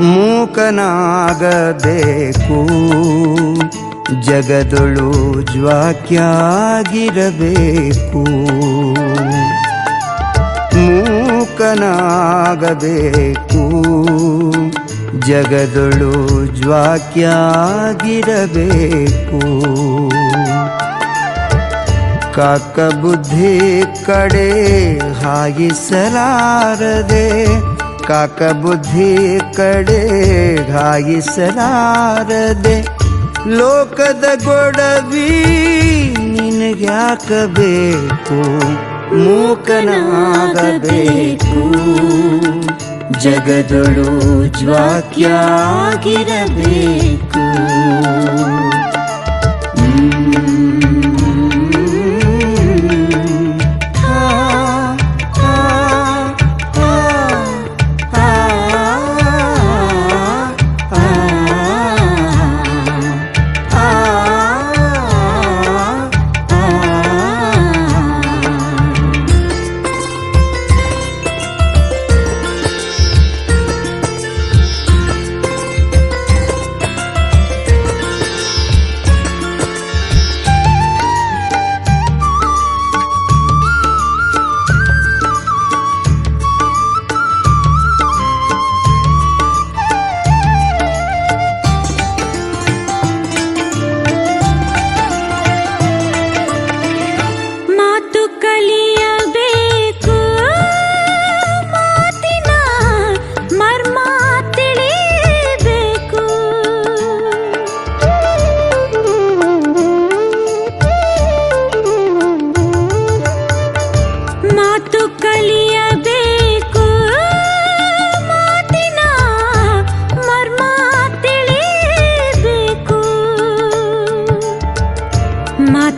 ಮೂಕನಾಗಬೇಕು. ಜಗದೊಳು ಜ್ವಾಕ್ಯಾಗಿರಬೇಕು. ಮೂಕನಾಗಬೇಕು. ಜಗದೊಳು ಜ್ವಾಕ್ಯಾಗಿರಬೇಕು. ಕಾಕ ಬುದ್ಧಿ ಕಡೆ ಹಾಯಿಸಲಾರದೆ ಕಾಕ ಬುದ್ಧಿ ಕಡೆ ಹಾಯಿಸಲಾರದೆ ಲೋಕದ ಗೊಡವಿ ನಿನಗ್ಯಾಕಬೇಕು ಮೂಕನಾಗಬೇಕು ಜಗದೊಳು ಜ್ವಾಕ್ಯಾಗಿರಬೇಕು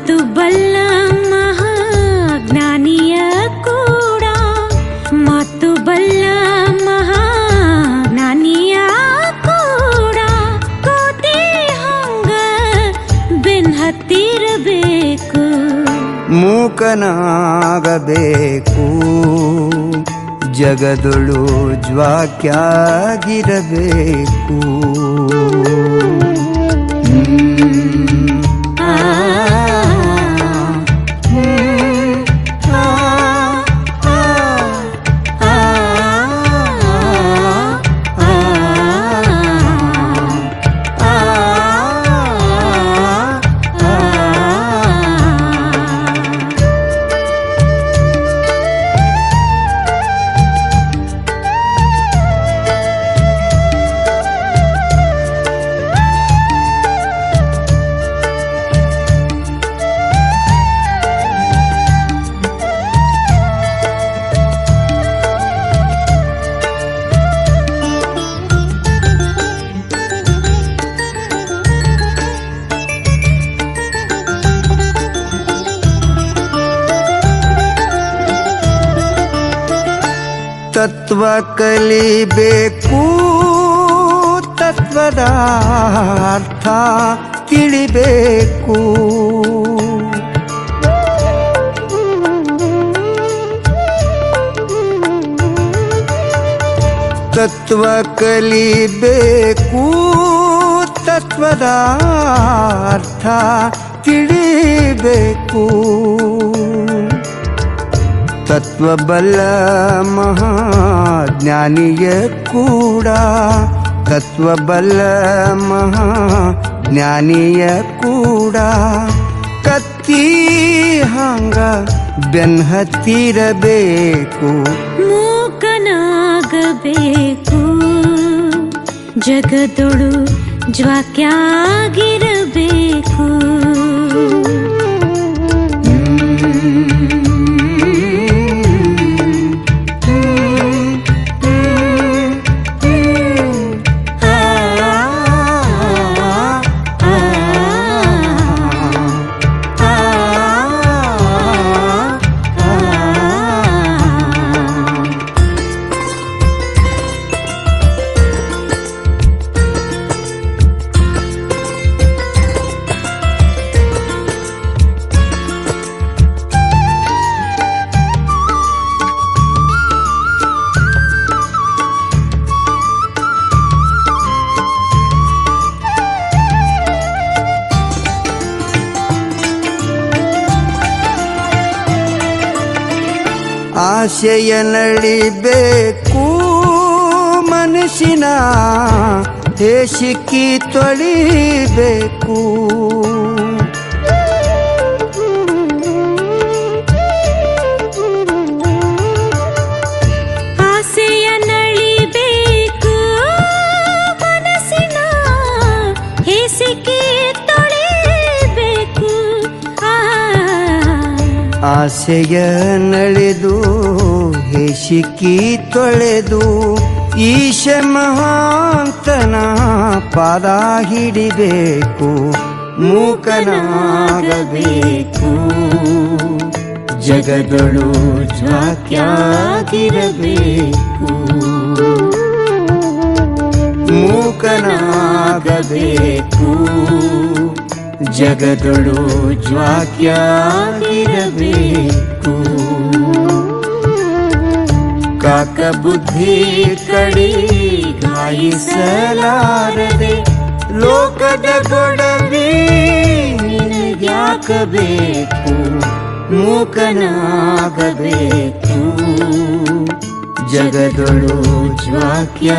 ಮಾತು ಬಲ್ಲ ಮಹಾಜ್ಞಾನಿಯ ಕೂಡ. ಮಾತು ಬಲ್ಲ ಮಹಾಜ್ಞಾನಿಯ ಕೂಡ. ಕೋತಿ ಹಂಗ ಬೆನ್ ಹತ್ತಿರಬೇಕು ಮೂಕನಾಗಬೇಕು. ಜಗದೊಳು ಜ್ವಾಕ್ಯಾಗಿರಬೇಕು. ತತ್ವ ಕಲಿಬೇಕು. ತತ್ವದ ಅರ್ಥ ತಿಳಿಬೇಕು. ತತ್ವ ಕಲಿಬೇಕು. ತತ್ವದ ಅರ್ಥ ತಿಳಿಬೇಕು. ತತ್ವಬಲ್ಲ ಮಹಾಜ್ಞಾನಿಯ ಕೂಡ ತತ್ವಬಲ್ಲ ಮಹಾಜ್ಞಾನಿಯ ಕೂಡ ಕತ್ತಿ ಹಂಗ ಬೆನ್ ಹತ್ತಿರಬೇಕು ಮೂಕನಾಗಬೇಕು ಜಗದೊಳು ಜ್ವಾಕ್ಯಾಗಿರಬೇಕು ಆಸೆಯ ನಳಿಬೇಕು ಮನಸ್ಸಿನ ಹೇಸಿಕ್ಕಿ ತೊಳಿಬೇಕು. ಆಸೆಯ ನಳೆದು ಹೇಸಿಕ್ಕಿ ತೊಳೆದು ಈಶ ಮಹಾಂತನ ಪಾದ ಹಿಡಿಬೇಕು ಮೂಕನಾಗಬೇಕು. ಜಗದಳು ಜಾಕ್ಯಾಗಿರಬೇಕು ಮೂಕನಾಗಬೇಕು. ಜಗದೊಳು ಜ್ವಾಕ್ಯಾಗಿರಬೇಕು ಕಾಕ ಬುದ್ಧಿ ಕಡಿ ಗಾಯಿಸಲಾರದೆ ಲೋಕದ ಗೊಡವಿ ನಿನಗ್ಯಾಕಬೇಕು ಮೂಕನಾಗಬೇಕು ಜಗದೊಳು ಜ್ವಾಕ್ಯಾಗಿರಬೇಕು